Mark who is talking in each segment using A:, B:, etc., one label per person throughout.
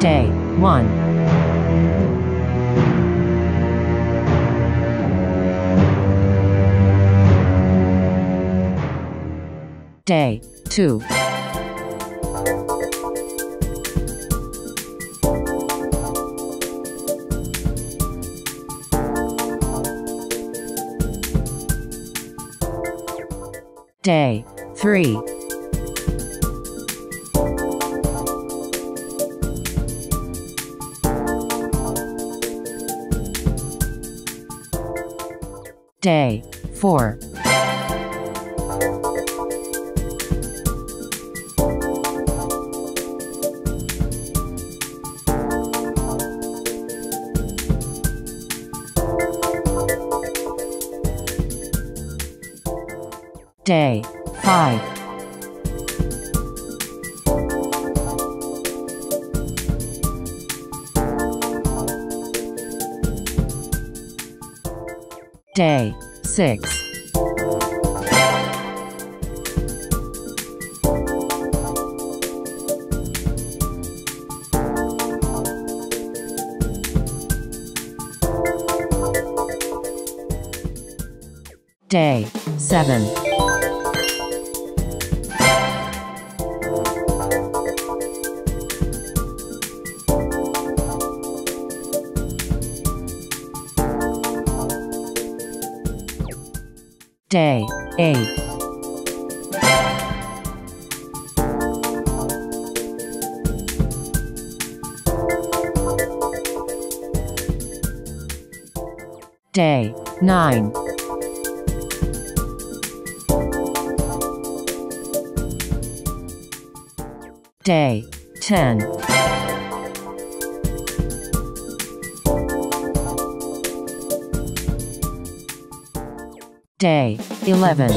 A: Day 1. Day 2. Day 3. Day 4. Day 5. Day 6. Day 7. Day 8. Day 9. Day 10. Day 11.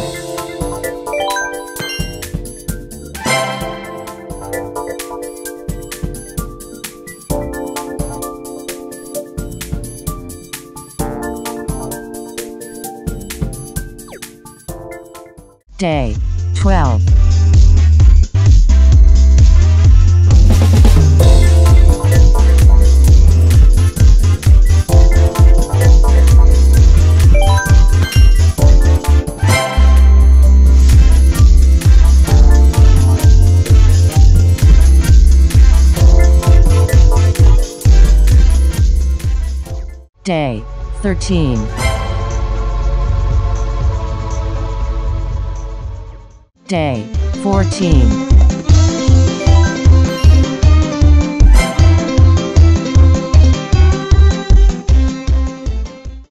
A: Day 12. Day 13. Day 14.